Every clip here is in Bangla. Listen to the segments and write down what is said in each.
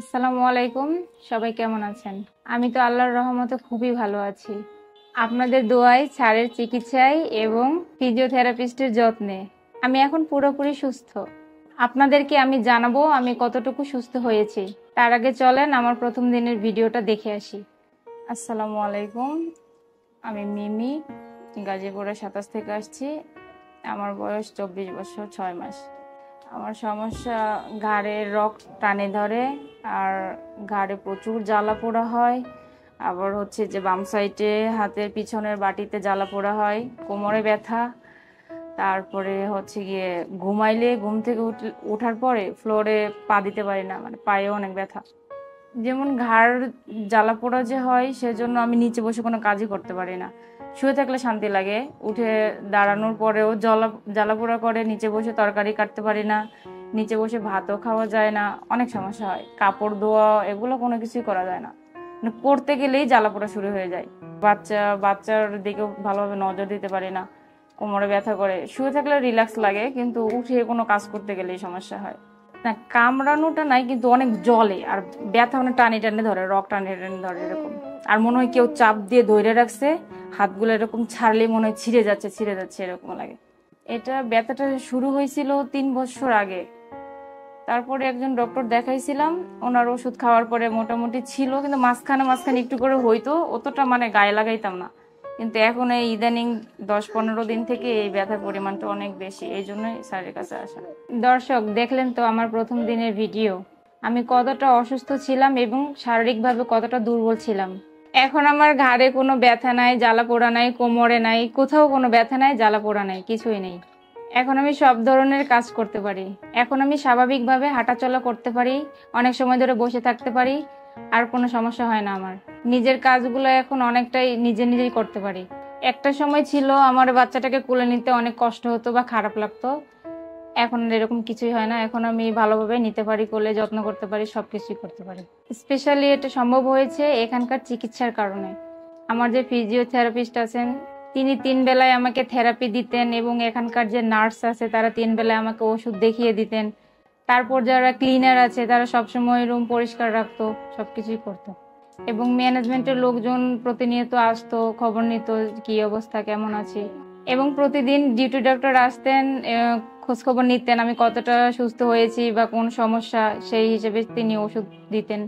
আসসালামু আলাইকুম, সবাই কেমন আছেন? আমি তো আল্লাহর রহমতে খুবই ভালো আছি। আপনাদের দোয়ায়, ছাড়ের চিকিৎসায় এবং ফিজিওথেরাপিস্টের যত্নে আমি এখন পুরোপুরি সুস্থ। আপনাদেরকে আমি জানাব আমি কতটুকু সুস্থ হয়েছি। তার আগে চলেন আমার প্রথম দিনের ভিডিওটা দেখে আসি। আসসালামু আলাইকুম, আমি মিমি, গাজীপুরের সাতাশ থেকে আসছি। আমার বয়স চব্বিশ বছর, ছয় মাস। আমার সমস্যা, ঘাড়ে রক টানে ধরে। আর ঘাড়ে প্রচুর জ্বালা পোড়া হয়। আবার হচ্ছে যে বাম সাইডে হাতের পিছনের বাটিতে জ্বালা পোড়া হয়, কোমরে ব্যথা। তারপরে হচ্ছে গিয়ে ঘুমাইলে ঘুম থেকে ওঠার পরে ফ্লোরে পা দিতে পারি না মানে পায়ে অনেক ব্যথা। যেমন ঘাড় জ্বালা পোড়া যে হয়, সেজন্য আমি নিচে বসে কোনো কাজই করতে পারি না। শুয়ে থাকলে শান্তি লাগে, উঠে দাঁড়ানোর পরেও জলা জ্বালা পোড়া করে, নিচে বসে তরকারি কাটতে পারি না। নিচে বসে ভাতও খাওয়া যায় না, অনেক সমস্যা হয়। কাপড় ধোয়া, এগুলো কোনো কিছুই করা যায় না। মানে পড়তে গেলেই জ্বালা পোড়া শুরু হয়ে যায়। বাচ্চা, বাচ্চার দিকেও ভালোভাবে নজর দিতে পারি না, কোমরে ব্যথা করে। শুয়ে থাকলে রিল্যাক্স লাগে, কিন্তু উঠে কোনো কাজ করতে গেলেই সমস্যা হয়। না, কামড়ানোটা নাই, কিন্তু অনেক জলে, আর ব্যথা মানে টানে টানি ধরে, রক টানি টানি ধরে এরকম। আর মনে হয় কেউ চাপ দিয়ে ধরে রাখছে, হাতগুলো এরকম ছাড়লেই মনে হয় ছিঁড়ে যাচ্ছে ছিঁড়ে যাচ্ছে, এরকম লাগে। এটা ব্যথাটা শুরু হয়েছিল তিন বছর আগে। তারপরে একজন ডক্টর দেখাইছিলাম, ওনার ওষুধ খাওয়ার পরে মোটামুটি ছিল, কিন্তু মাঝখানে মাঝখানে একটু করে হইতো, অতটা মানে গায়ে লাগাইতাম না। কিন্তু এখন এই ইদানিং দশ পনেরো দিন থেকে এই ব্যথার পরিমাণটা অনেক বেশি, এই জন্যই স্যারের কাছে আসা। দর্শক, দেখলেন তো আমার প্রথম দিনের ভিডিও। আমি কতটা অসুস্থ ছিলাম এবং শারীরিকভাবে কতটা দুর্বল ছিলাম। এখন আমার ঘাড়ে কোনো ব্যথা নাই, জ্বালা পোড়া নাই, কোমরে নাই, কোথাও কোনো ব্যথা নাই, জ্বালা পোড়া নাই, কিছুই নেই। এখন আমি সব ধরনের কাজ করতে পারি। এখন আমি স্বাভাবিকভাবে হাঁটাচলা করতে পারি, অনেক সময় ধরে বসে থাকতে পারি, আর কোনো সমস্যা হয় না আমার। নিজের কাজগুলো এখন অনেকটাই নিজে নিজেই করতে পারি। একটা সময় ছিল আমার বাচ্চাটাকে কোলে নিতে অনেক কষ্ট হতো বা খারাপ লাগতো। এখন এরকম কিছুই হয় না। এখন আমি ভালোভাবে নিতে পারি, কোলে যত্ন করতে পারি সব কিছুই করতে পারি। স্পেশালি এটা সম্ভব হয়েছে এখানকার চিকিৎসার কারণে। আমার যে ফিজিওথেরাপিস্ট আছেন তিনি তিন বেলায় আমাকে থেরাপি দিতেন এবং এখানকার যে নার্স আছে, তারা তিন বেলায় আমাকে ওষুধ দেখিয়ে দিতেন। তারপর যারা ক্লিনার আছে, তারা সবসময় রুম পরিষ্কার রাখতো, সবকিছুই করতো। এবং ম্যানেজমেন্টের লোকজন প্রতিনিয়ত আসতো, খবর নিত কি অবস্থা, কেমন আছি। এবং প্রতিদিন ডিউটি ডক্টর আসতেন খোঁজখবর নিতেন, আমি কতটা সুস্থ হয়েছি বা কোন সমস্যা, সেই হিসেবে তিনি ওষুধ দিতেন।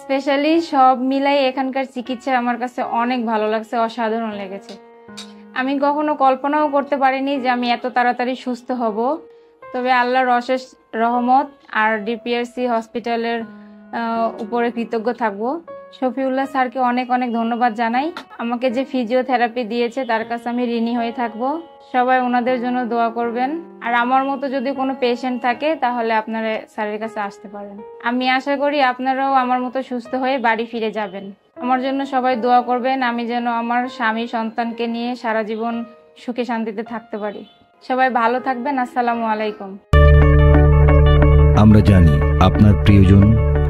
স্পেশালি সব মিলাই এখানকার চিকিৎসা আমার কাছে অনেক ভালো লাগছে, অসাধারণ লেগেছে। আমি কখনো কল্পনাও করতে পারিনি যে আমি এত তাড়াতাড়ি সুস্থ হব। তবে আল্লাহর অশেষ রহমত আর ডিপিআরসি হসপিটালের উপরে কৃতজ্ঞ থাকব। শফিউল্লাহ স্যারকে অনেক অনেক ধন্যবাদ জানাই। আমাকে যে ফিজিওথেরাপি দিয়েছে, তার কাছে আমি ঋণী হয়ে থাকব। সবাই ওনাদের জন্য দোয়া করবেন। আর আমার মতো যদি কোনো পেশেন্ট থাকে, তাহলে আপনারা স্যারের কাছে আসতে পারেন। আমি আশা করি আপনারাও আমার মতো সুস্থ হয়ে বাড়ি ফিরে যাবেন। আমার জন্য সবাই দোয়া করবেন, আমি যেন আমার স্বামী সন্তানকে নিয়ে সারা জীবন সুখে শান্তিতে থাকতে পারি। সবাই ভালো থাকবেন, আসসালামু আলাইকুম। আমরা জানি আপনার প্রিয়জন